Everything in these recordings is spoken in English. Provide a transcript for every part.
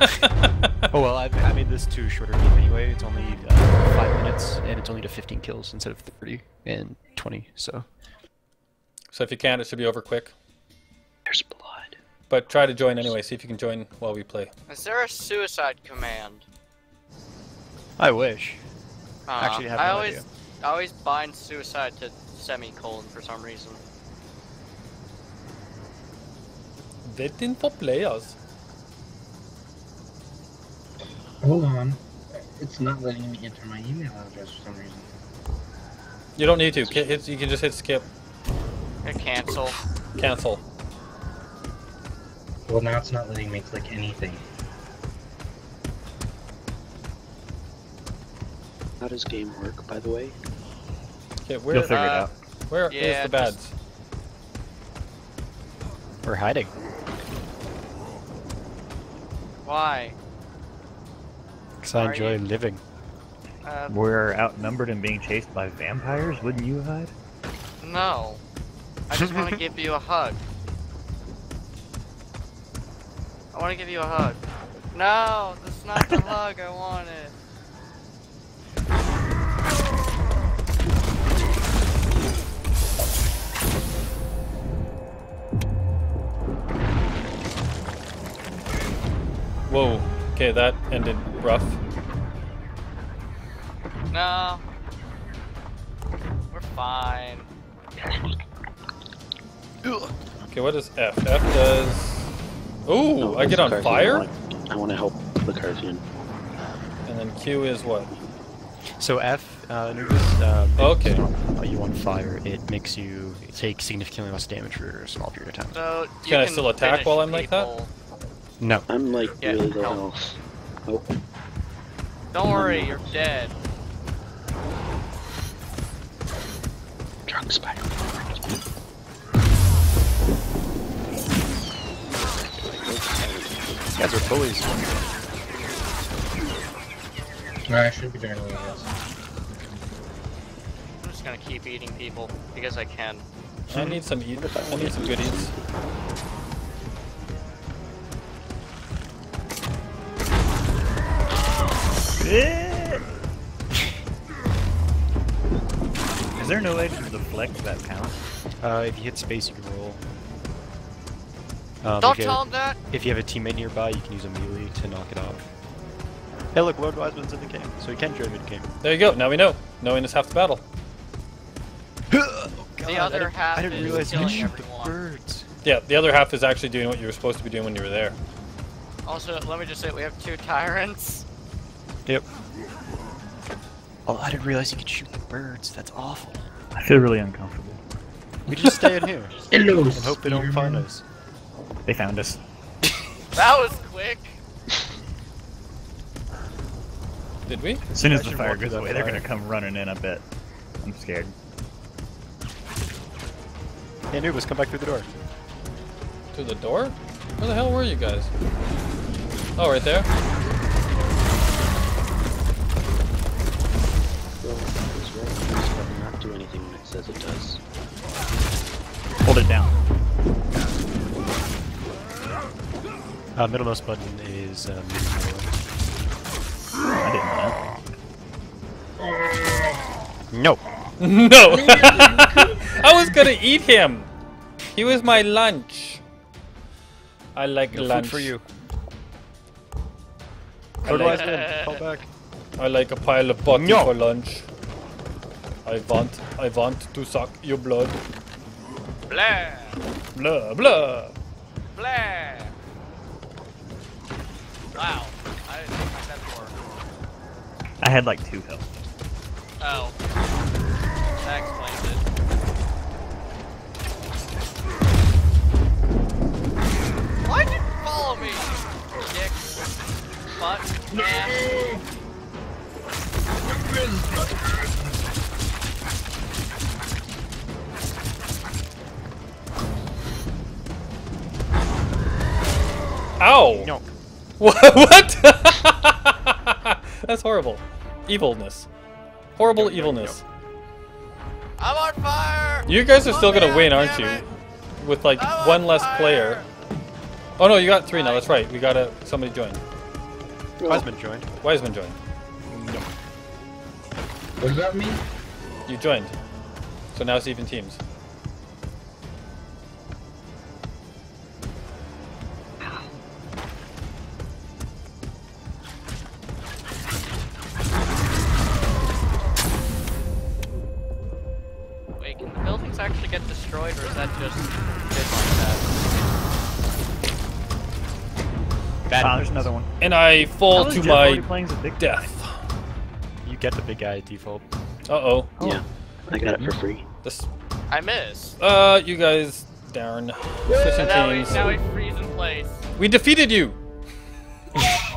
oh well, I, I made this too shorter game anyway. It's only uh, five minutes, and it's only to 15 kills instead of 30 and 20. So So if you can, it should be over quick. there's blood. But try to join anyway. See if you can join while we play. Is there a suicide command? I wish. Uh, Actually, I have I no always, idea. I always bind suicide to semicolon for some reason. Waiting for players. Hold on. It's not letting me enter my email address for some reason. You don't need to. You can just hit skip, Hit cancel. cancel. Well, now it's not letting me click anything. How does game work, by the way? Okay, where You'll figure it uh, out. where is yeah, the just- We're hiding. Why? Because I enjoy you- living. Uh, We're outnumbered and being chased by vampires. Wouldn't you hide? no. I just want to give you a hug. I want to give you a hug. No, that's not the hug I wanted. Whoa. Okay, that ended rough. No. We're fine. Okay, what does F? F does. Ooh, No, I get on Carthian. fire? I want, I want to help the Carthian. And then Q is what? So F, uh, Anubis, uh, Okay. uh, you on fire, it makes you take significantly less damage for a small period of time. So you Can I still attack while I'm like that? People. No. I'm like Yeah, really low help. health. Oh, Don't worry, you're dead. drunk spider. You guys are bullies. Alright, I should be doing really this. I'm just gonna keep eating people because I can. I need some eat. I need some goodies. Is there no way to deflect that pound? Uh, if you hit space, you can roll. Um, Don't if you, tell have, him that. if you have a teammate nearby, you can use a melee to knock it off. Hey, look, Lord Wiseman's in the game, so he can join mid game. There you go. Now we know. Knowing is half the battle. the other I didn't, half I didn't is realize you could killing shoot the everyone. birds. Yeah, the other half is actually doing what you were supposed to be doing when you were there. Also, let me just say we have two tyrants. Yep. Oh, I didn't realize you could shoot the birds. That's awful. I feel really uncomfortable. We just stay in here Hello, and hope they don't find us. They found us. That was quick. Did we? As soon as I the fire goes that away, they're gonna come running in. I bet. I'm scared. Hey, Anubis, come back through the door. Through the door? Where the hell were you guys? Oh, right there. Anything when it does. Hold it down. Uh, middlemost button is um, I no. no! I was gonna eat him! He was my lunch. I like No lunch. food for you. I like, Wiseman, call back. I like a pile of butter No. for lunch. I want, I want to suck your blood. Blah, Blah, blah. blah. Wow, I didn't expect that before. don't. I had like two health. Oh, that explains it. Why'd you follow me, dick? Butt, man. Ow! No. What? what? That's horrible. Evilness. Horrible evilness. I'm on fire! You guys are still gonna win, aren't you? it. With like I'm one on less fire! player. Oh no, you got three now. That's right. We gotta somebody join. Wiseman joined. Wiseman joined. What about me? You joined. So now it's even teams. Can the buildings actually get destroyed, or is that just been like that? Bad Ah, there's another one. And I fall How is to my already playing as a big guy? death. You get the big guy at default. Uh oh. Yeah, I got it for free. This. I miss. Uh, you guys, darn. Switching Now we, now we freeze in place. We defeated you.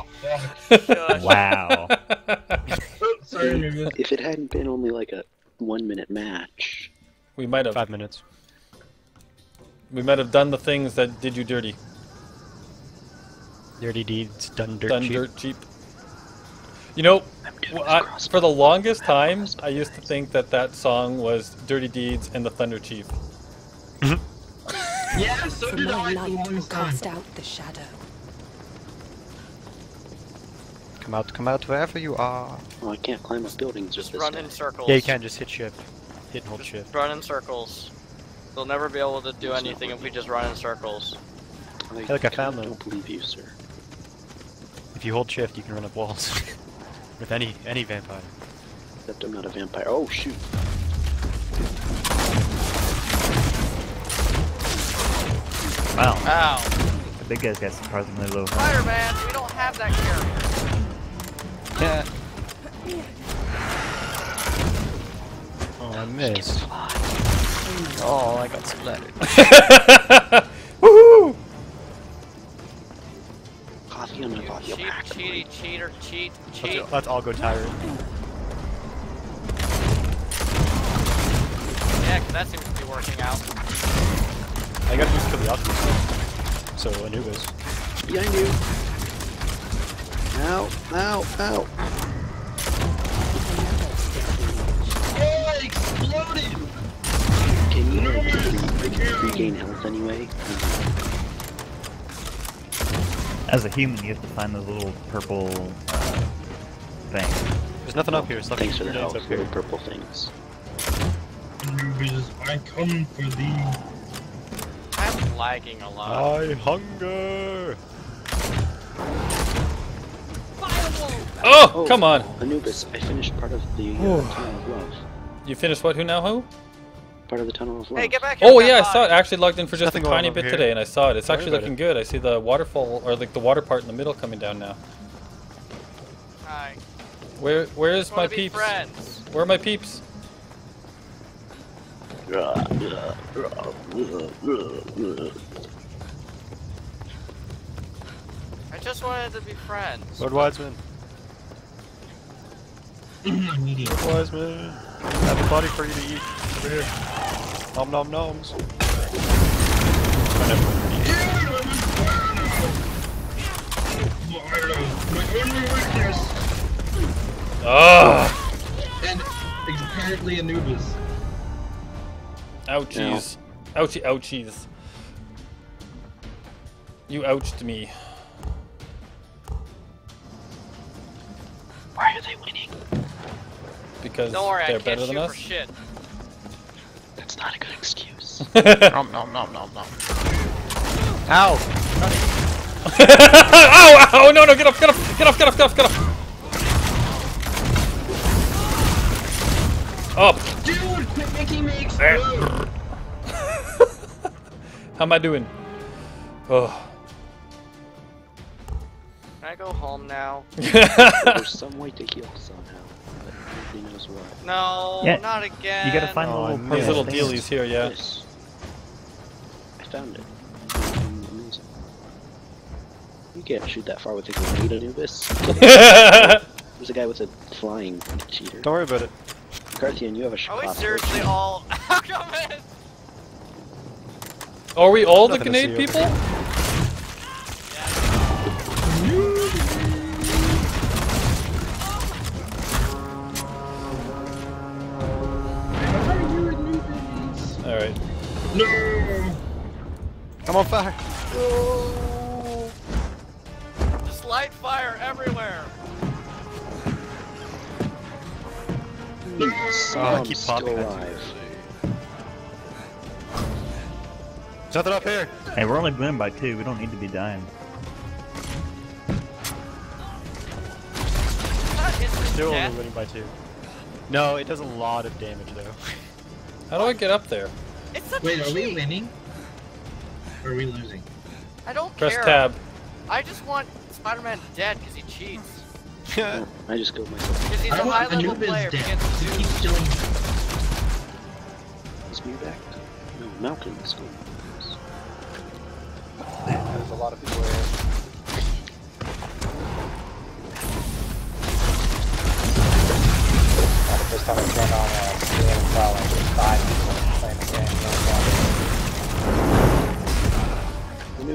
Wow. Sorry, Anubis. If it hadn't been only like a one minute match, We might have. Five minutes. We might have done the things that did you dirty. Dirty deeds done dirt done cheap. dirt cheap. You know, I'm doing well, this I, cross- for the longest time, I used to think that that song was "Dirty Deeds" and the Thunder Chief. Mm-hmm. Yeah, so did my I the light will cast out the shadow. Come out, come out wherever you are. Oh, I can't climb up buildings with Just this run guy. in circles. Yeah, you can just hit shift. Hit and hold Just shift. run in circles. They'll never be able to do That's anything if we just run in circles. I, Hey, look, I found don't believe you, sir. If you hold shift, you can run up walls. With any any vampire. Except I'm not a vampire. Oh shoot! Wow. Ow. The big guy's got surprisingly low. health. Spider-Man, we don't have that character. Yeah. Oh, I missed. Oh, I got splattered. Woohoo! Coffee on my body. Cheat, cheaty, cheater, cheat, cheat. Let's, let's all go tyrant. Yeah, 'cause that seems to be working out. I gotta just kill the Optimus. So Anubis. Behind you! Ow! Ow! Ow! Can regain health anyway? As a human, you have to find those little purple uh, things. There's nothing up here. It's Thanks for the grenades health, up little here. purple things. Anubis, I come for thee. I'm lagging a lot. I hunger. Oh, come on! Anubis, I finished part of the uh, Tunnel of Love. You finished what? Who now? Who? Part of the Tunnel of Love. Hey, get back here! Oh with yeah, I saw it. I actually logged in for just a nothing going tiny bit over today, and I saw it. It's Worry actually looking it. good. I see the waterfall or like the water part in the middle coming down now. Hi. Where where is my peeps? friends. Where are my peeps? I just wanted to be friends. Lord Wiseman. I need you. Lord Wiseman. I have a body for you to eat. Over here. Nom nom noms. I never went to eat. My only weakness, Ah! and apparently Anubis. Ouchies. Ouchie ouchies. You ouched me. Why are they winning? Because Don't worry, they're I can't better shoot than for us. shit. That's not a good excuse. Nom nom nom nom nom. Ow! ow! Ow! No! No! Get off! Get off! Get off! Get off! Get off! Get off! Up! Dude, quit making me explode! How am I doing? Oh. Can I go home now? There's some way to heal somehow, but nobody knows. No, Yeah, not again. You gotta find the Oh, little I purple These little things. dealies here, yeah. This. I found it. Amazing. You can't shoot that far with a grenade, Anubis. There's a guy with a flying cheater. Don't worry about it. Carthian, you have a shot. Are we seriously all Alchemist? Are we all the Nothing to grenade over people? I'm on fire. Just light fire fire everywhere. Yes, Oh, I'm keep popping that. alive. There's nothing up here. Hey, we're only winning by two. We don't need to be dying. That instant Still death. only winning by two. No, it does a lot of damage though. How do I get up there? It's such Wait, a are we winning? Or are we losing? I don't Press care. tab. I just want Spider-Man dead because he cheats. Oh, I just killed myself. Because he's a I high level player. dead. Against He Zeus. keeps killing Is Mew back? No, Malcolm is going. There's a lot of people here. Not the first time I've turned on a Steam trial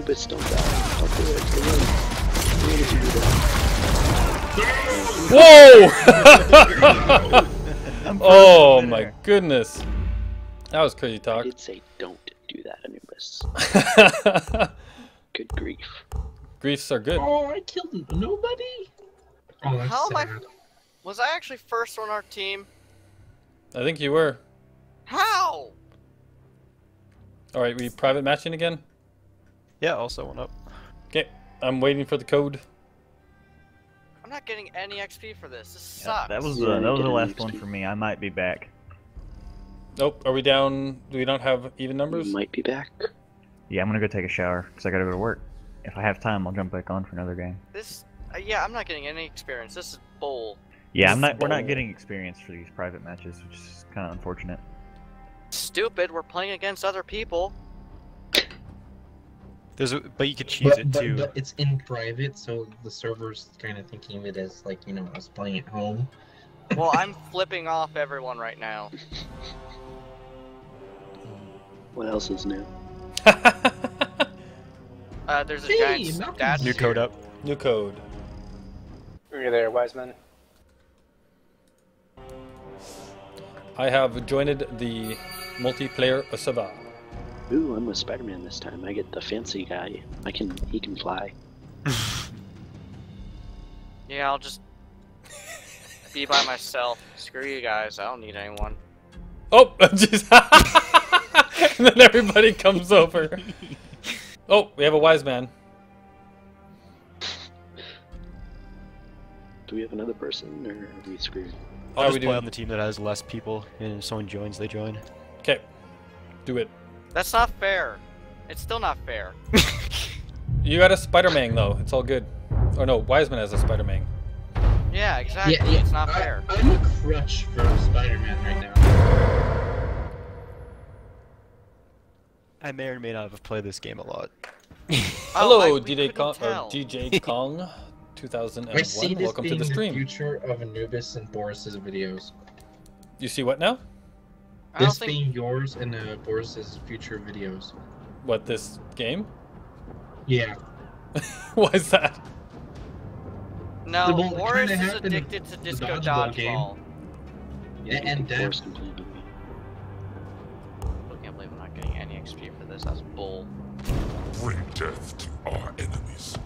no Anubis, don't die. Don't do it. They win. They win if you do that. Whoa! oh my goodness. That was crazy talk. I talk. did say don't do that, Anubis. Good grief. Griefs are good. Oh, I killed nobody? Oh, that's How am I- Was I actually first on our team? I think you were. How? Alright, we private matching again? Yeah, also one up. Okay, I'm waiting for the code. I'm not getting any XP for this. This Yeah, sucks. that was Yeah, uh, that was the an last one for me. I might be back. Nope, are we down? Do we not have even numbers? Might be back. Yeah, I'm gonna go take a shower because I gotta go to work. If I have time, I'll jump back on for another game. This. Uh, yeah, I'm not getting any experience. This is bull. Yeah, I'm not. We're not getting experience for these private matches, which is kind of unfortunate. Stupid. We're playing against other people. There's a, but you could choose But, it but, too. but it's in private, so the server's kind of thinking of it as like, you know, us playing at home. Well, I'm flipping off everyone right now. What else is new? Uh, there's a Hey, giant Malcolm's statue. New code up. New code. Are you there, Wiseman? I have joined the multiplayer server. Ooh, I'm with Spider-Man this time. I get the fancy guy. I can. He can fly. Yeah, I'll just be by myself. Screw you guys. I don't need anyone. Oh, jeez. and then everybody comes over. Oh, we have a wise man. Do we have another person, or are we screwed? How I'll we just play doing? on the team that has less people, and if someone joins, they join. Okay, do it. That's not fair. It's still not fair. You got a Spider-Man though. It's all good. Or no, Wiseman has a Spider-Man. Yeah, exactly. Yeah, yeah. It's not I, fair. I'm a crutch for Spider-Man right now. I may or may not have played this game a lot. Hello, Oh, I- DJ couldn't Kong or tell. DJ Kong, I 2001. see this Welcome to being the stream. future of Anubis and Boris's videos. You see what now? I This think. being yours and uh, Boris's future videos. What this game? Yeah. Why is that? No, Well, Boris is addicted to disco dodgeball game. dodgeball. Yeah, And- I and think Dad- Forrest complained on me. I can't believe I'm not getting any XP for this. That's bull. Bring death to our enemies.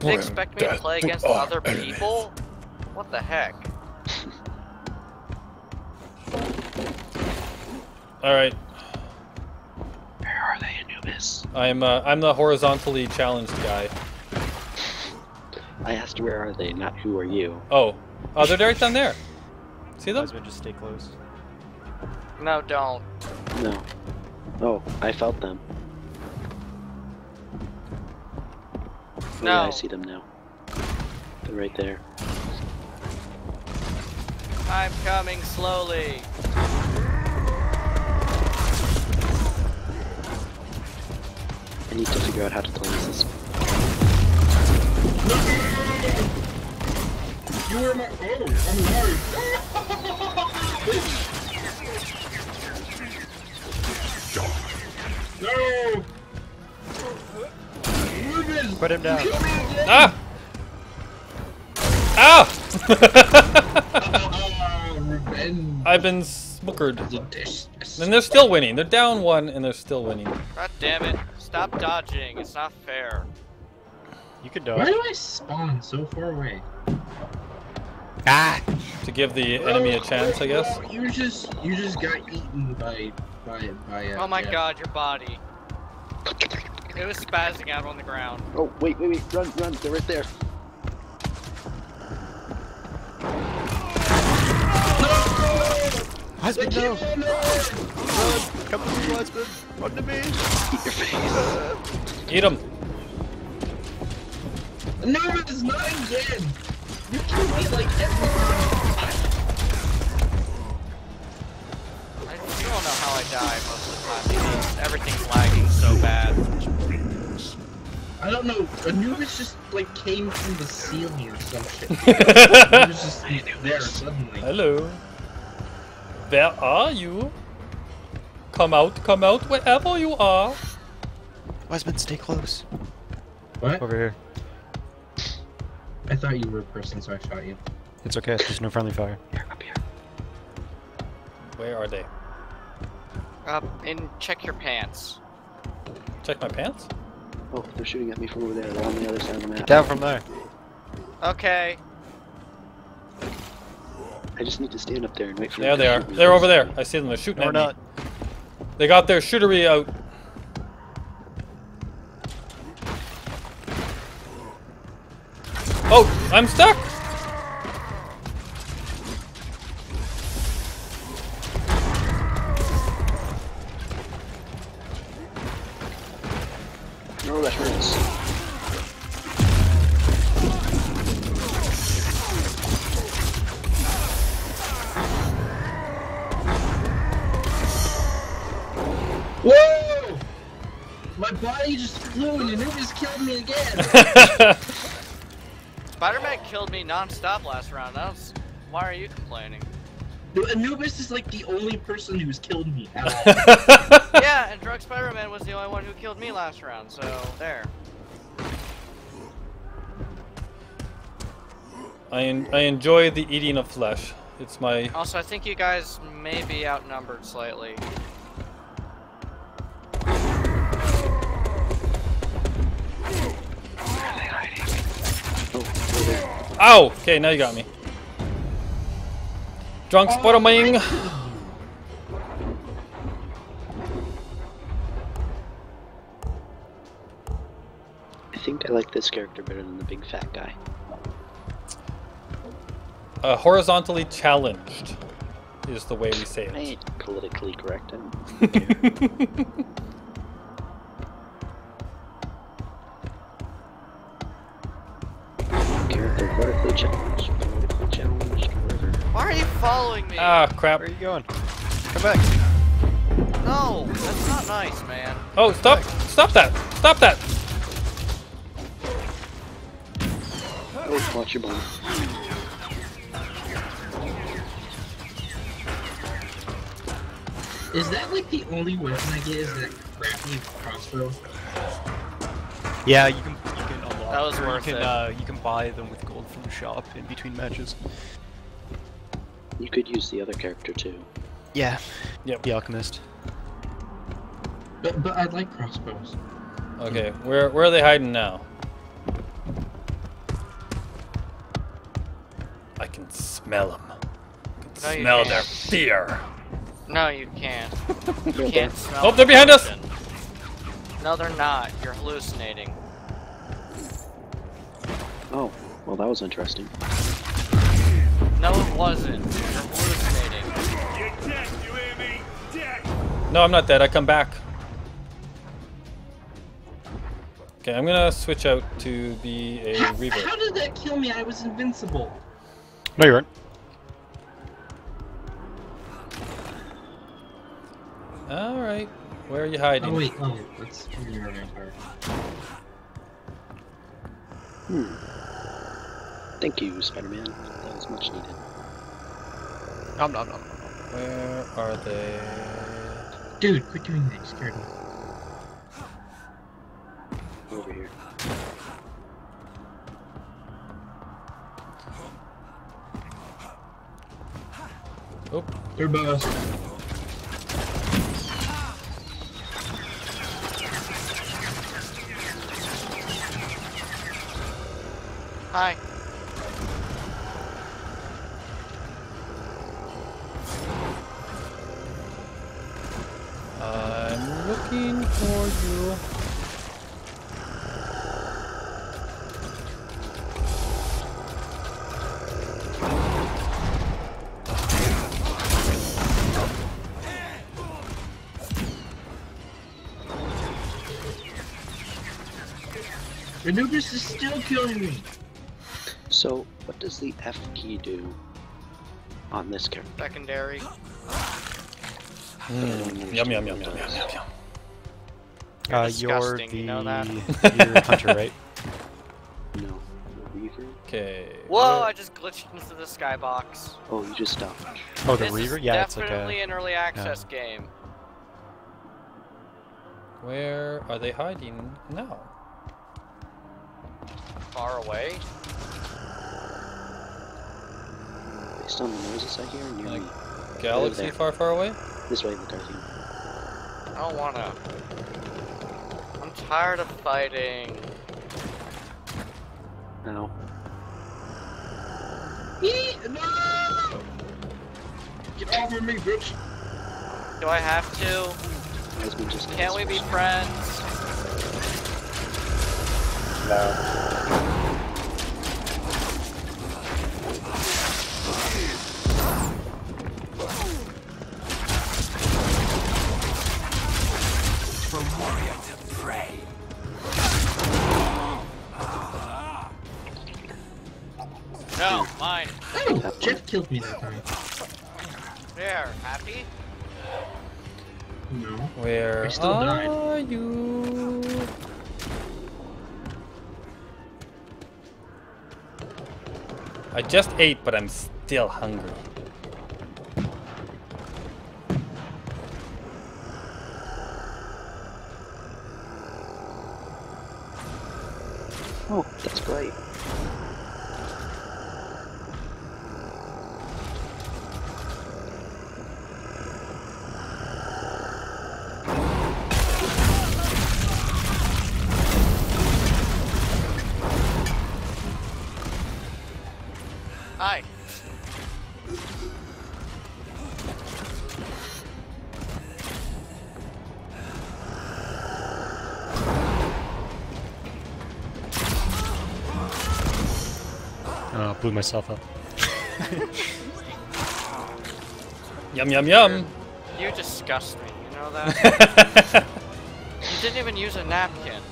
They expect me to play against other people? What the heck? All right, Where are they, Anubis? I'm uh, I'm the horizontally challenged guy. I asked where are they, not who are you. Oh, oh, they're right down there. See them? Wiseman, just stay close. No, don't. No. Oh, I felt them. Oh, yeah, I see them now. They're right there. I'm coming slowly. I need to figure out how to close this. You were my. Oh, I'm sorry. no! Anubis! Put him down. Ah! Ah! Ah. I've been smookered. And they're still winning. They're down one and they're still winning. God damn it. Stop dodging. It's not fair. You could dodge. Why do I spawn so far away? Ah! To give the enemy a chance, I guess. You just you just got eaten by by by. Uh, Oh my yeah. god, your body. It was spazzing out on the ground. Oh, wait, wait, wait. Run, run. They're right there. Husband, no! Oh, no! Run! Come to me, husband! Run to me! Eat your face. Eat him. No, it's not again. You kill me like every I still don't know how I die most of the time because everything's lagging so bad. I don't know. Anubis just like came from the ceiling or some shit. he was just there suddenly. Hello. Where are you? Come out, come out, wherever you are. Husband, stay close. What? Over here. I thought you were a person, so I shot you. It's okay, there's no friendly fire. Here, up here. Where are they? Uh, and check your pants. Check my pants? Oh, they're shooting at me from over there. They're on the other side of the map. Get down from there. Okay. I just need to stand up there and wait for There them they are. They're over there. I see them. They're shooting No, we're at me. not. They got their shootery out. Oh, I'm stuck. Spider-Man killed me non-stop last round. That was... Why are you complaining? Anubis is like the only person who's killed me. yeah, and Drug Spider-Man was the only one who killed me last round, so there. I, en- I enjoy the eating of flesh. It's my Also, I think you guys may be outnumbered slightly. Ow! Okay, now you got me. Drunk Spider-Man. I think I like this character better than the big fat guy. Uh, horizontally challenged is the way we say I it. ain't politically correct. vertically challenged, vertically challenged, whatever. Why are you following me? ah, crap. Where are you going? Come back. no, that's not nice, man. Oh, stop! Stop that! Stop that! Oh, watch your bomb. is that like the only weapon I get? Is that crappy crossbow? Yeah, you can you can unlock. That was worth you can, it. Uh, you can buy them with gold the shop in between matches. You could use the other character too. Yeah. Yep. The alchemist. But but I like crossbows. Okay, where where are they hiding now? I can smell them. I can No, smell their fear. No, you can't. You can't oh, smell Oh, they're behind us! No, they're not. You're hallucinating. That was interesting. No, it wasn't. You're hallucinating. No, I'm not dead. I come back. Okay, I'm gonna switch out to be a How, reaver. how did that kill me? I was invincible. No, you aren't. All right, where are you Oh hiding? wait, oh, that's you're a vampire. Hmm. Thank you, Spider-Man. That was much needed. Nom nom nom. nom. Where are they? Dude, quit doing that. You scared me. Over here. Oh, They're boss. Hi. Anubis is still killing me. So, what does the F key do on this character? Secondary. Mm. Yum yum yum yum yum yum yum. You're uh, you're the you know that? you're a hunter, right? No. The Reaver? Okay. Whoa! I just glitched into the skybox. Oh, you just stopped. Oh, the this Reaver? Yeah, it's like definitely an early access game. Where are they hiding now? Far away. Based on the noises I hear, near Like- me. Galaxy there. far, far away? This way, McCarthy. I don't wanna. I'm tired of fighting. Now. Eee, no! Get over me, bitch. Do I have to? Just Can't we be friends? No. Jeff killed me that time. There, happy? No. Where I still died. are you? I just ate, but I'm still hungry. Oh, that's right. Myself up. Yum yum yum. You disgust me, you know that? you didn't even use a napkin.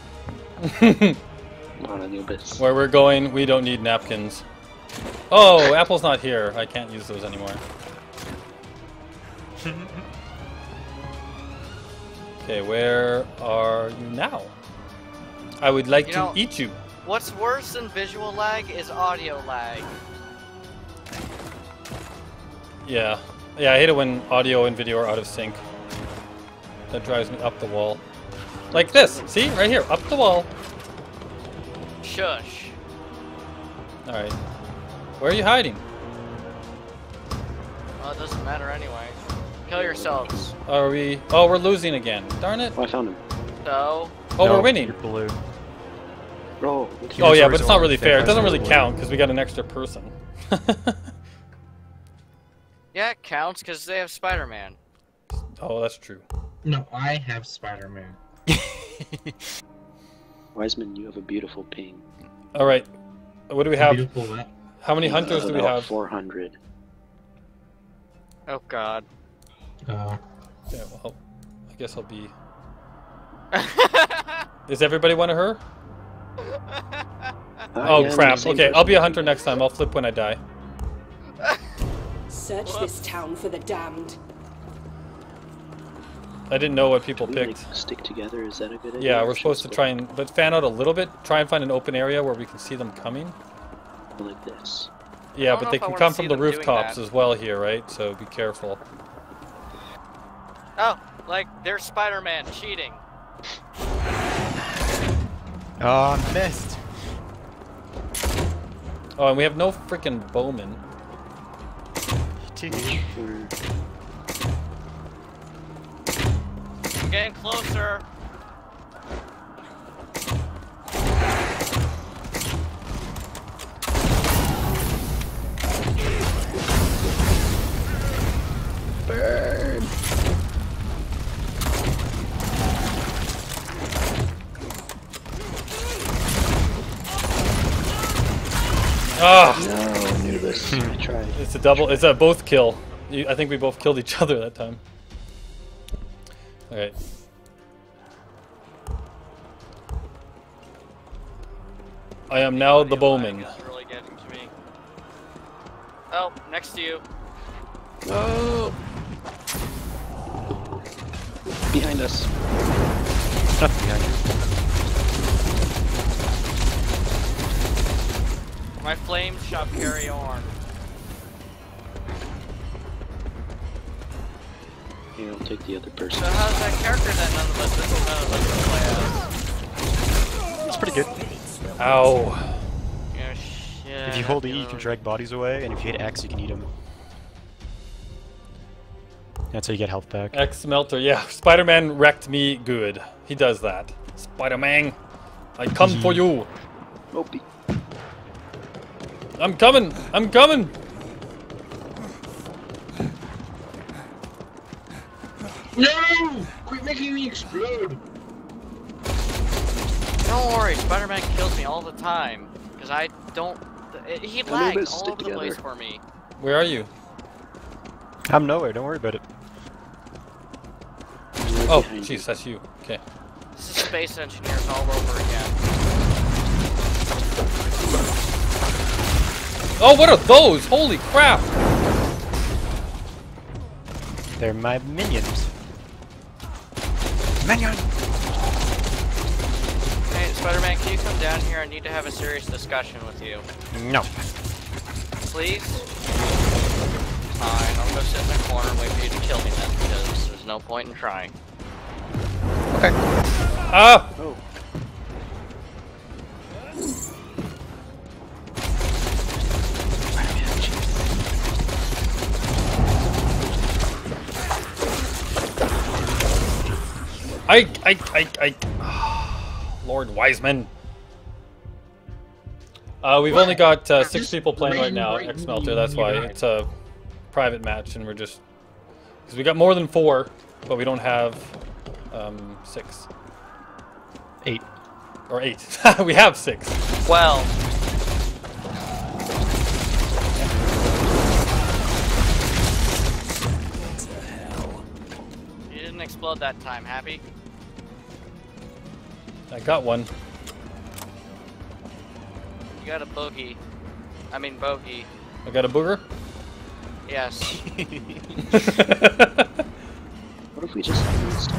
Not Anubis. Where we're going, we don't need napkins. Oh, Apple's not here. I can't use those anymore. okay, where are you now? I would like You to know- eat you. What's worse than visual lag is audio lag. Yeah. Yeah, I hate it when audio and video are out of sync. That drives me up the wall. Like this. See? Right here. Up the wall. Shush. Alright. Where are you hiding? Well, it doesn't matter anyway. Kill yourselves. Are we... Oh, we're losing again. Darn it. Oh, I found him. So, Oh, No, we're winning. You're blue. Oh, Oh yeah, but it's not really fair. It doesn't really count because we got an extra person. yeah, it counts because they have Spider-Man. oh, that's true. No, I have Spider-Man. Wiseman, you have a beautiful ping. All right. What do we have? Beautiful? How many hunters do we have? 400. Oh God. Uh, Yeah, well, I guess I'll be. Is everybody one of her? I Oh crap. same Okay, I'll be a hunter next time. I'll flip when I die. Search this town for the damned. I didn't know what people we, picked. like, stick together? Is that a good idea? Yeah, we're supposed to try and but fan out a little bit. Try and find an open area where we can see them coming. Like this. Yeah, but they can come from the rooftops as well here, right? So be careful. Oh, like they're Spider-Man cheating. Oh, I missed. Oh, and we have no freaking bowman. I'm getting closer. Burn. Ah, No, Anubis. I tried. it's a double. It's a both kill. I think we both killed each other that time. Alright. I am now the Audio bowman. really getting to me. Oh, next to you. Oh! Behind us. Behind you. My flames shall carry on. Here, I'll take the other person. So how's that character that none of us, none of us can play as? It's pretty good. Ow. Yeah, shit. If you hold E, you you can drag bodies away, and if you hit X, you can eat them. That's how you get health back. X Melter. Yeah, Spider Man wrecked me good. He does that. Spider Man, I come for mm-hmm. you. Opie. I'm coming. I'm coming. No! Quit making me explode! Don't worry, Spider-Man kills me all the time. Because I don't... He lags all stick over the place for me. Where are you? I'm nowhere, don't worry about it. Oh, jeez, that's you. Okay. This is Space Engineers all over again. Oh, what are those? Holy crap! They're my minions. Minion! Hey, Spider-Man, can you come down here? I need to have a serious discussion with you. No. Please? Fine, I'll go sit in the corner and wait for you to kill me then, because there's no point in trying. Okay. Ah! Oh. I, I, I, I. Lord Wiseman. Uh, we've only got uh, six people playing right now, right X Melter. That's why you it's a private match, and we're just because we got more than four, but we don't have um, six Eight. or eight. we have six. Well, the hell you didn't explode that time, happy? I got one. You got a bogey. I mean bogey. I got a booger. Yes. What if we just used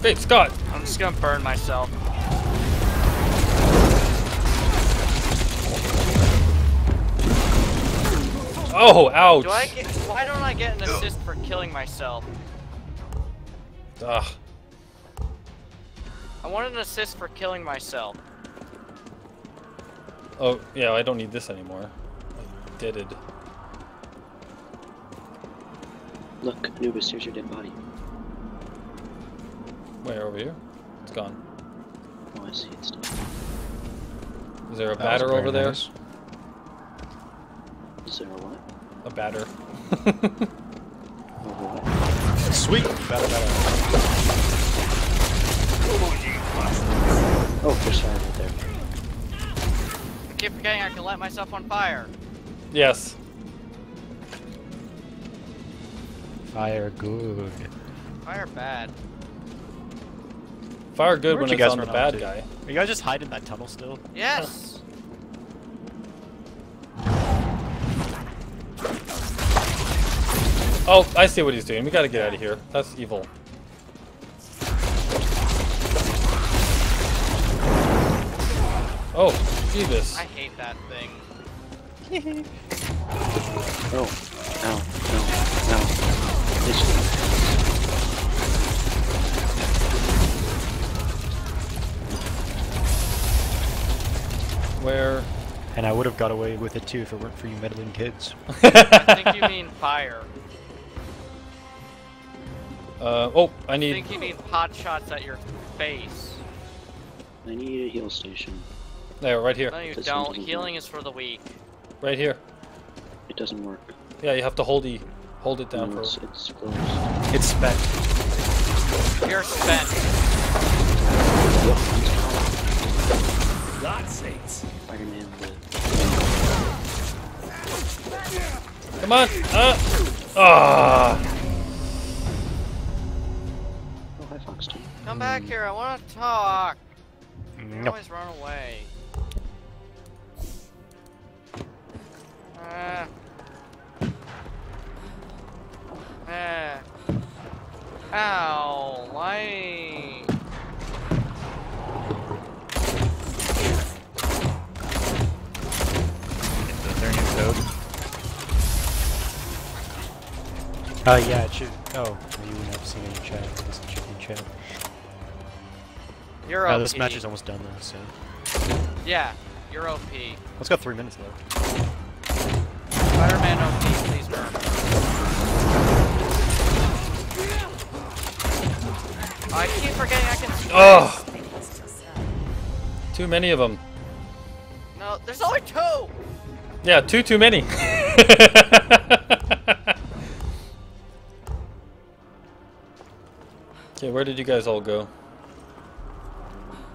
Great Scott. I'm just gonna burn myself. Oh, ouch. Do I get? Why don't I get an assist for killing myself? Ugh. I want an assist for killing myself. Oh, yeah, I don't need this anymore. I did it. Look, Anubis, here's your dead body. Where, over here? It's gone. Oh, I see it still. Is there a That batter over there? nice. Is there a what? A batter. Sweet! Batter, batter. Oh, there's fire right there. I keep forgetting I can light myself on fire. yes. Fire good. Fire bad. Fire good Where'd when you it's guys on the bad to? guy. Are you guys just hiding in that tunnel still? Yes. Oh, I see what he's doing. We gotta get out of here. That's evil. Oh, Jesus. I hate that thing. Oh, no, no, no. It's Where? And I would have got away with it too if it weren't for you meddling kids. I think you mean fire. Uh, oh, I need. I think you need hot shots at your face. I need a heal station. There, right here. No, you this don't. Healing work. is for the weak. Right here. It doesn't work. Yeah, you have to hold E. Hold it down no, for. It's, closed. It's spent. You're spent. God sakes. Spider-Man Come on! Uh. Ah! Come back here, I want to talk. You No. always run away. Ah. Ah. Ow, why? Is there new code? Uh, yeah, it should. Oh, you wouldn't have seen any chat. This should be in chat. You're Uh, OP. this match is almost done though, so Yeah, you're OP. let's go three minutes left. Spider-Man OP, please remember. I keep forgetting I can sprint. Oh! Too many of them. No, there's only two! Yeah, two too many. okay, where did you guys all go?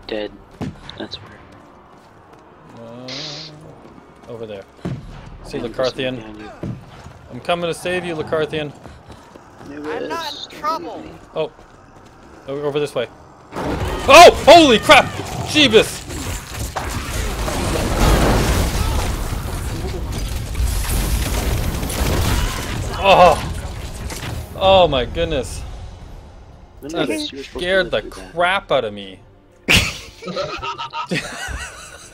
Dead. That's weird. Uh, over there. See And there's Lacarthian. I'm coming to save you, Lacarthian. I'm not in trouble! Oh. Over, over this way. Oh! Holy crap! Jeebus! Oh! Oh my goodness. That did you were supposed to scared the live through that? crap out of me.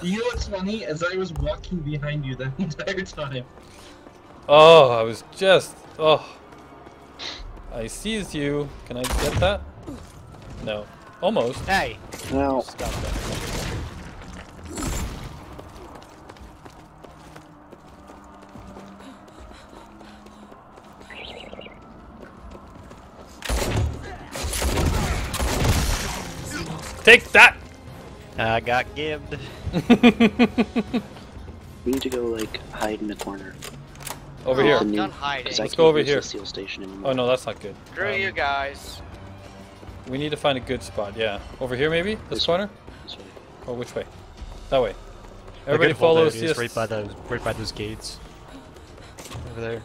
You know what's funny? As I was walking behind you the entire time. Oh, I was just. Oh. I seized you. Can I get that? No. Almost. Hey! Now, Stop that. Take that! I got gibbed. we need to go like hide in the corner. Over Oh, here. I'm done hiding. Let's go over here. seal station anymore. Oh no, that's not good. Screw Um, you guys. We need to find a good spot. Yeah. Over here, maybe? This This corner? This way. Or which way? That way. Everybody good follow holdout is CS. right by those, right by those gates. Over there.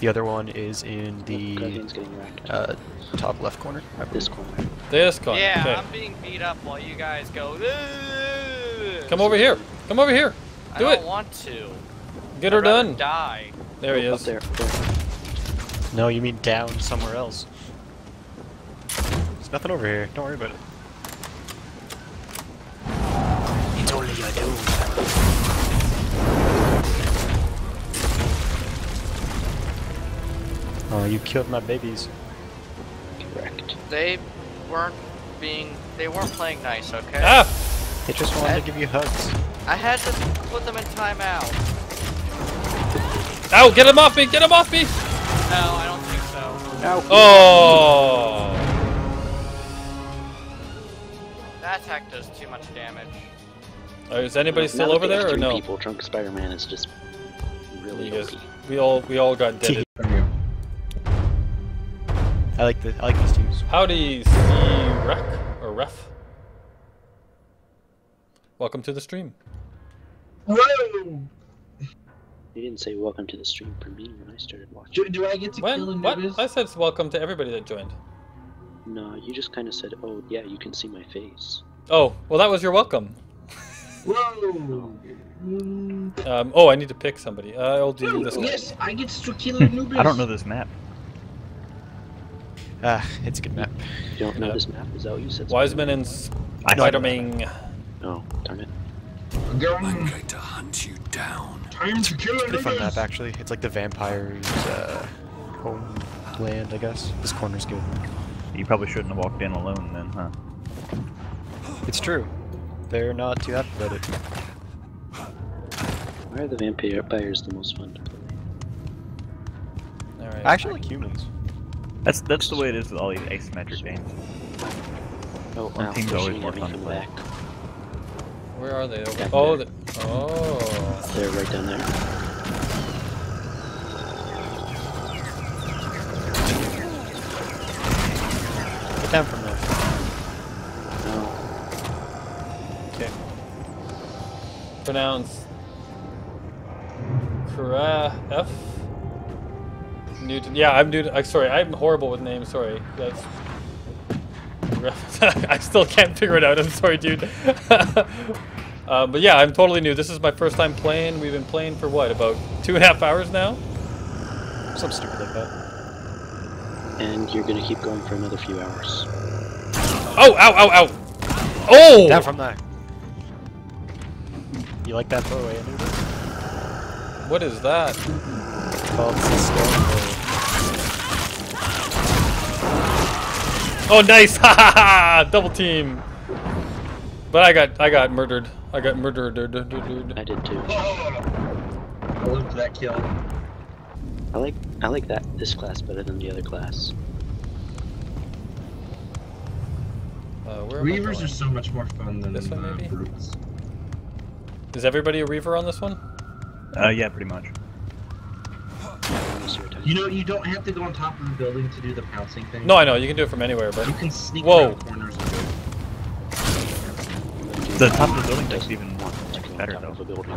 The other one is in the Guardian's getting wrecked. uh, top left corner. This corner. This corner. Yeah, okay. I'm being beat up while you guys go. "Ugh." Come over here. Come over here. I Do don't it. want to. Get her I'd rather done. Die. There he is. up there. No, you mean down somewhere else. There's nothing over here. Don't worry about it. Oh, you killed my babies. Correct. They weren't being. They weren't playing nice. Okay. Ah! They just wanted to give you hugs. I had to put them in timeout. Ow! Get him off me! Get him off me! No, I don't think so. No. Oh! That attack does too much damage. Uh, is anybody still that over there or three no? People, Drunk Spider-Man is just really You guys, we all we all got dead. I like the I like these teams. Howdy, C Rec or Ref. Welcome to the stream. Whoa! You didn't say welcome to the stream for me when I started watching. Do, do I get to kill When? What? Anubis? I said welcome to everybody that joined. No, you just kind of said, "Oh yeah, you can see my face." Oh, well that was your welcome. Whoa! Um, oh, I need to pick somebody. I'll do this guy. yes, I get to kill Anubis. I don't know this map. Ah, it's a good map. You don't know Yeah. this map? Is that what you said? Wiseman and I know Spider-Man. Oh, darn it. I'm going to hunt you down. Time to kill Pretty fun map actually. It's like the vampire's uh, homeland, I guess. This corner's good. You probably shouldn't have walked in alone then, huh? It's true. They're not too happy about it. Why are the vampires the most fun to play? All right. I actually like humans. That's that's the way it is with all these asymmetric games. Oh, One wow, team's always shooting more at fun to play. back. Where are they? Over- Oh, there. the, oh. They're right down there. Get down from there. No. Okay. Pronounce Kara F. Newton. Yeah, I'm Newton. I'm sorry, I'm horrible with names. Sorry. That's. I still can't figure it out. I'm sorry, dude. uh, but yeah, I'm totally new. This is my first time playing. We've been playing for what, about two and a half hours now? Something stupid like that. And you're gonna keep going for another few hours. Oh, ow, ow, ow! Oh! Down from there. You like that bow, Anubis? What is that? Called Stone Oh, nice! Ha ha ha! Double team. But I got, I got murdered. I got murdered. I did too. I loved that kill. I like I like that this class better than the other class. Uh, where Reavers are so much more fun than This one, uh, maybe? brutes. Is everybody a Reaver on this one? Uh, yeah, pretty much. Most of your time. You know, you don't have to go on top of the building to do the pouncing thing. No, I know. You can do it from anywhere, but You can sneak Whoa. around corners and do it. The top of the building Doesn't takes even want to go better top though. of a building.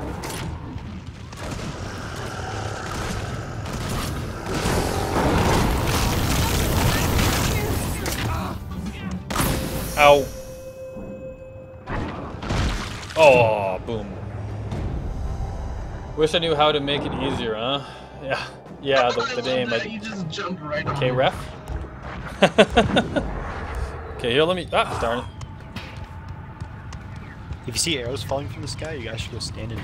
ow. Oh, boom. Wish I knew how to make it easier, huh? Yeah, yeah. The, I the love name. that, I, You just jumped right okay, it. ref. okay, here. Let me. Ah, darn it. If you see arrows falling from the sky, you guys should go stand in.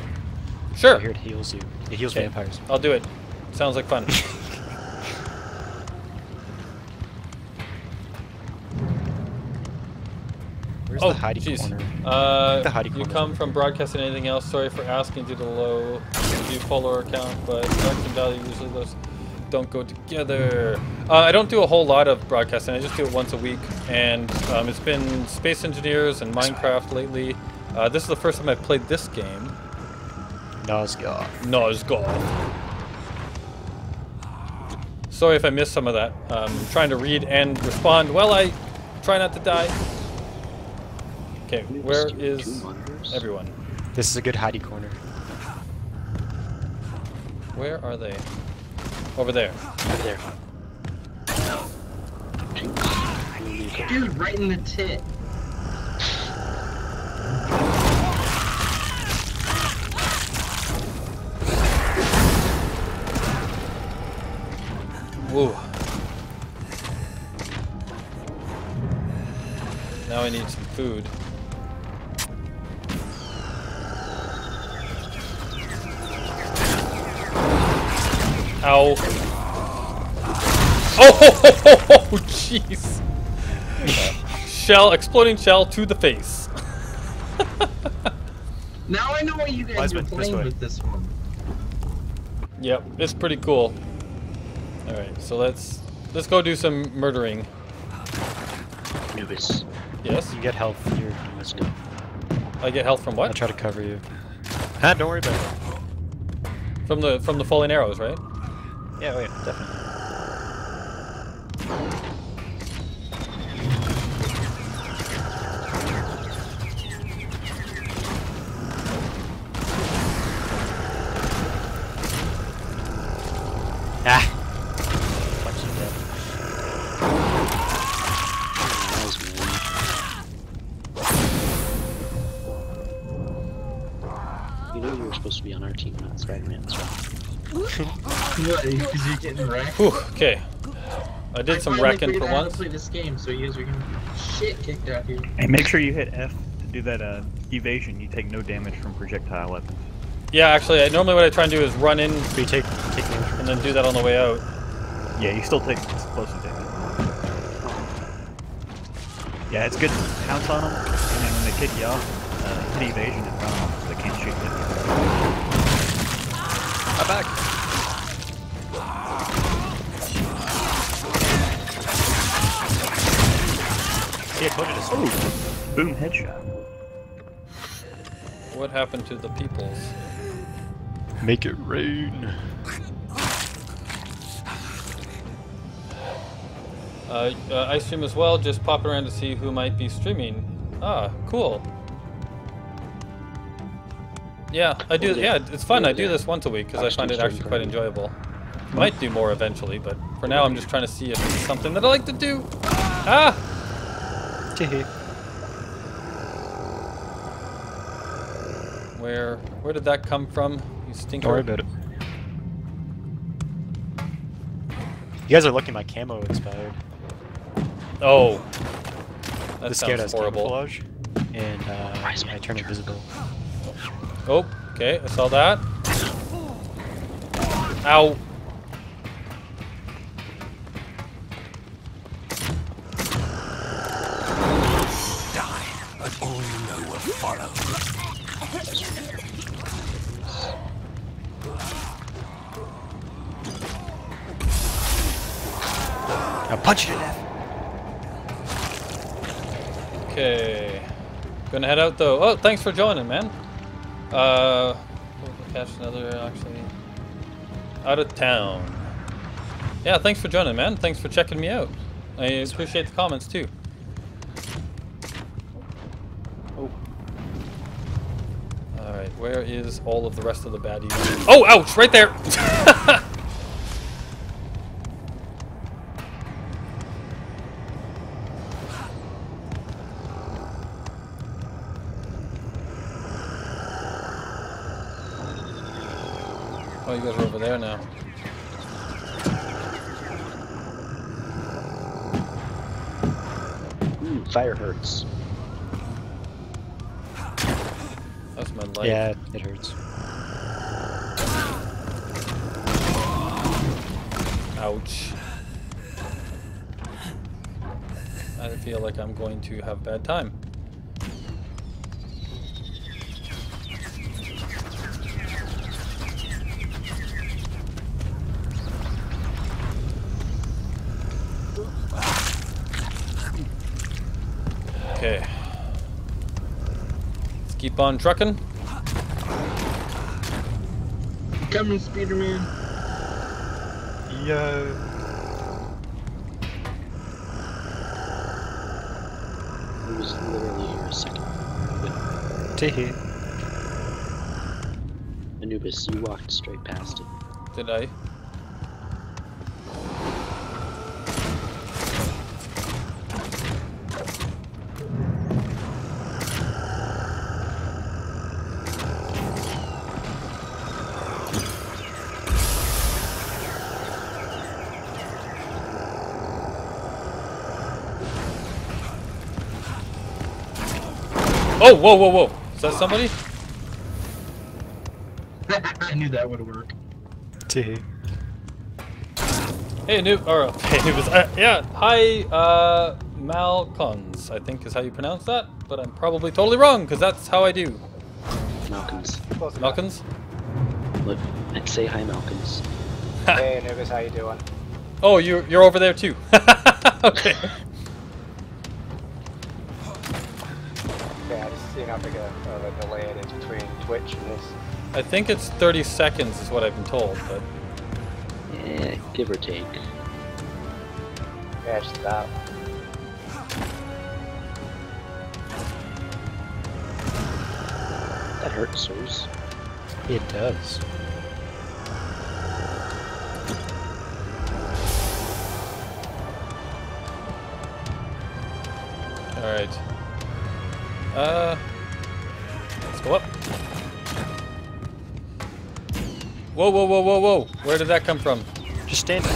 Sure. I hear it heals you. It heals Okay. vampires. I'll do it. Sounds like fun. Where's oh, the hiding jeez. corner? Uh, The hiding you corner's come from broadcasting anything else? Sorry for asking due to the low view polar account, but direct and value usually those don't go together. Uh, I don't do a whole lot of broadcasting. I just do it once a week, and um, it's been Space Engineers and Minecraft lately. Uh, this is the first time I've played this game. Nosgoth. Nosgoth. Sorry if I missed some of that. Um, trying to read and respond while I try not to die. Okay, Can you where just do two is monitors? everyone? This is a good hiding corner. Where are they? Over there. Over there. We'll make it. Dude, right in the tit. Woo. Now I need some food. Ow. Oh, jeez. shell, exploding shell to the face. Now I know why you guys Wise are man, this playing with this one. Yep, it's pretty cool. All right, so let's let's go do some murdering. Anubis. Yes, You get health here. Let's go. I get health from what? I'll try to cover you. Ah, don't worry about it. From the from the falling arrows, right? Yeah, oh, wait, definitely. Getting wrecked. Whew, okay. I did some wrecking for out how to once. play this game, so you guys are getting shit kicked out here. And make sure you hit F to do that uh, evasion. You take no damage from projectile weapons. Yeah, actually, I, normally what I try and do is run in So you take, take damage and then do that on the way out. Yeah, you still take explosive damage. Yeah, it's good to pounce on them, and then when they kick you off, uh, hit evasion and run off so they can't shoot you. I'm back. See, I told you to Oh, boom, headshot. What happened to the peoples? Make it rain. Uh, uh, I stream as well, just pop around to see who might be streaming. Ah, cool. Yeah, I do. Over there. Yeah, it's fun. I do there. this once a week because I find it actually quite enjoyable. Might do more eventually, but for now I'm just trying to see if it's something that I like to do. Ah! Tee Where where did that come from? You stinker. Don't worry about it. You guys are looking my camo expired. Oh. That the scared sounds has horrible. camouflage, and uh, yeah, I turn invisible. Oh, okay, I saw that. Ow. Follow. Now punch it to death. Okay. Gonna head out though. Oh, thanks for joining, man. Uh, we'll catch another actually. Out of town. Yeah, thanks for joining, man. Thanks for checking me out. I appreciate the comments too. Where is all of the rest of the baddies? Oh, ouch! Right there! Oh, you guys are over there now. Mm, fire hurts. Yeah, it hurts. Ouch. I feel like I'm going to have a bad time. Okay. Let's keep on trucking. Coming, Spider-Man. Yeah. It was literally here a second. But Tee Anubis, you walked straight past it. Did I? Oh, whoa, whoa, whoa. Is that somebody? I knew that would work. Tee Hey, Noob, or, hey, Noob, is- uh, yeah, hi, uh, Malcons, I think is how you pronounce that, but I'm probably totally wrong, because that's how I do. Malcons. Malcons? Look, and say hi, Malcons. Hey, Anubis, how you doing? Oh, you're, you're over there too. okay. Twitch and this. I think it's 30 seconds is what I've been told, but Eh, give or take. Yeah, just about. That hurts, sirs. It does. alright. Uh, let's go up. Whoa, whoa, whoa, whoa, whoa. Where did that come from? Just stand there.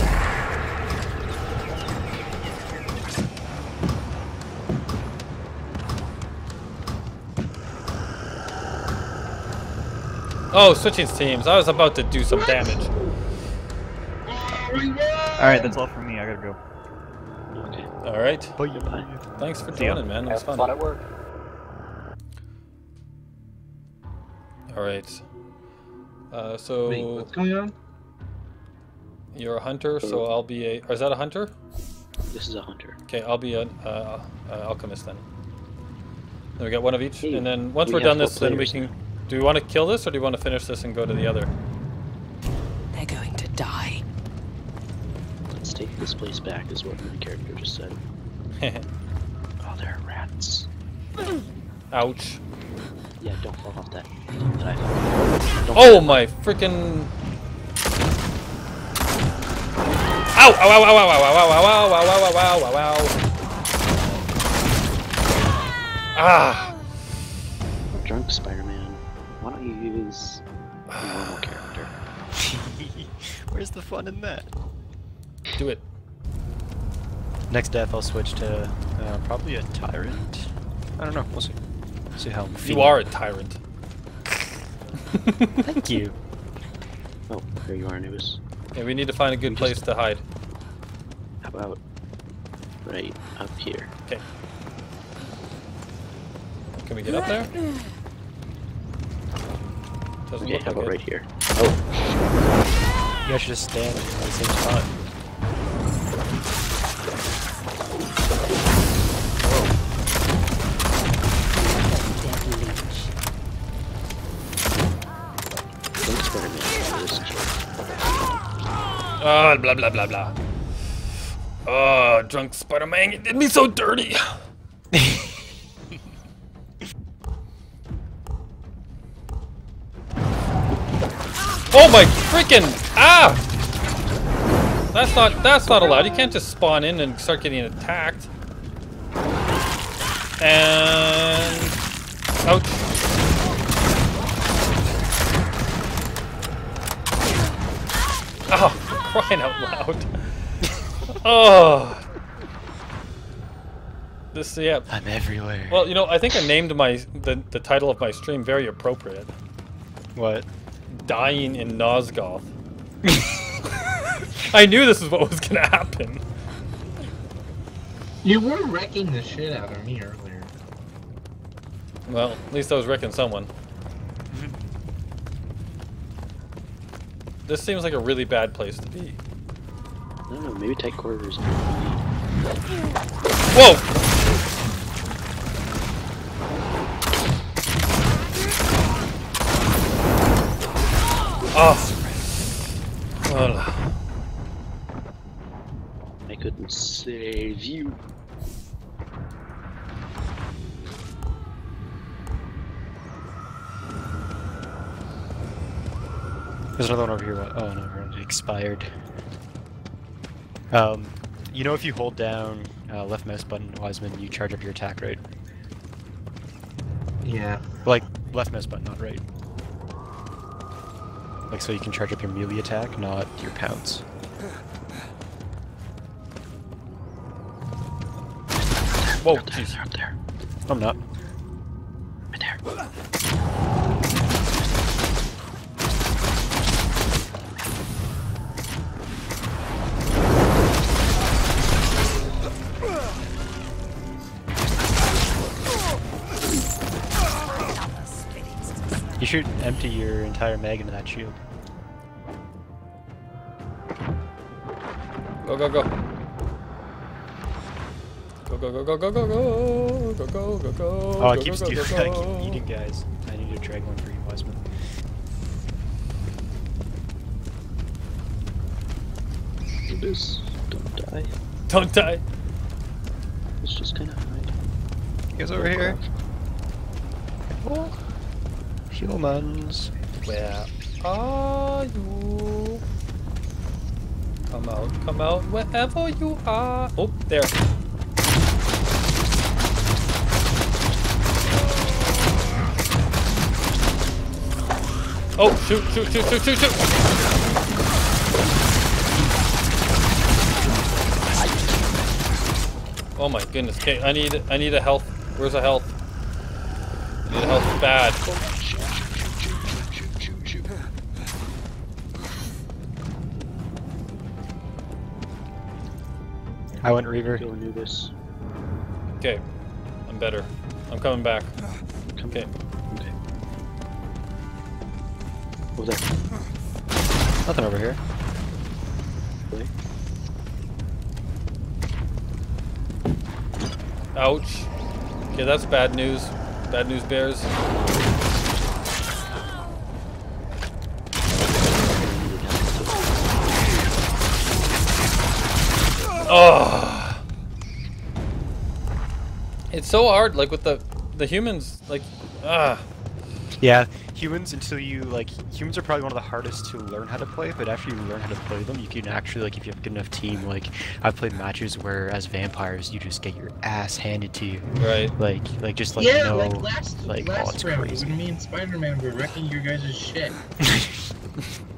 Oh, switching teams. I was about to do some damage. Alright, that's all for me. I gotta go. Okay. Alright. Goodbye. Thanks for See ya. joining, man. It was Have fun. fun at work. Alright. Uh, so Wait, what's going on? you're a hunter, so I'll be a. Or is that a hunter? This is a hunter. Okay, I'll be an uh, uh, alchemist then. Then we got one of each, Hey, and then once we we are done this, then we players can. Do we want to kill this, or do you want to finish this and go to the other? They're going to die. Let's take this place back, is what my character just said. Oh, there are rats. Ouch. Yeah, don't fall off that. that I don't Oh my freaking! Ow! Ow! Ow! Ow! Ow! Ow! Ow! Ow! Ow! Ow! Ow! Ow! Ow! Ow! Ah! Drunk Spider-Man. Why don't you use a normal character? Where's the fun in that? Do it. Next death, I'll switch to uh, probably a tyrant. I don't know. We'll see. See how I'm You are a tyrant. Thank you. Oh, there you are, Anubis. Yeah, we need to find a good place to hide. How about right up here? Okay. Can we get up there? Doesn't Okay, look how about it. right here? Oh, You guys should just stand in the same spot. Ah, blah blah blah blah. Oh, drunk Spider-Man, you did me so dirty. oh my freaking ah! That's not that's not allowed. You can't just spawn in and start getting attacked. And ouch. Oh, crying out loud. oh. This, yeah. I'm everywhere. Well, you know, I think I named my the, the title of my stream very appropriate. what? Dying in Nosgoth. I knew this is what was gonna happen. You were wrecking the shit out of me earlier. Well, at least I was wrecking someone. This seems like a really bad place to be. I don't know, maybe tight quarters. Whoa! Oh. There's another one over here. Oh no, never mind. expired. Um, you know if you hold down uh, left mouse button, Wiseman, you charge up your attack, right? Yeah. Like left mouse button, not right. Like so you can charge up your melee attack, not your pounce. whoa, Up there, jeez. they're up there. I'm not. Should empty your entire mag into that shield. Go, go, go. Go, go, go, go, go, go, go, go, go, go, go. Oh, it go, keeps go, doing go, that. I go. keep eating guys. I need to drag one for you, Wiseman. Anubis, don't die. Don't die. Let's just kind of hide. You guys over here? Oh. Humans. Where are you? Come out, come out, wherever you are. Oh, there. Oh, shoot, shoot, shoot, shoot, shoot, shoot! Oh my goodness. Okay, I need I need a health. Where's a health? I need a health bad. I went Reaver. Go Anubis. Okay, I'm better. I'm coming back. Come Okay. Okay. Over there. Nothing over here. Wait. Ouch. Okay, that's bad news. Bad news bears. Oh. It's so hard, like with the the humans, like ah. Yeah, humans until you like humans are probably one of the hardest to learn how to play, but after you learn how to play them, you can actually like if you have a good enough team, like I've played matches where as vampires you just get your ass handed to you. Right. Like like just like yeah, no like last like oh last it's round crazy. when me and Spider-Man were wrecking your guys' shit.